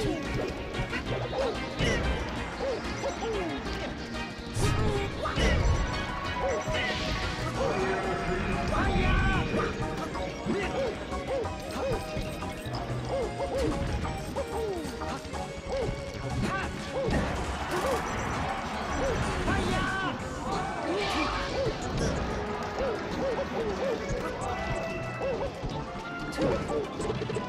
Oh, Two.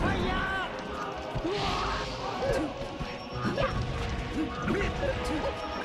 Fire! Three, two, one.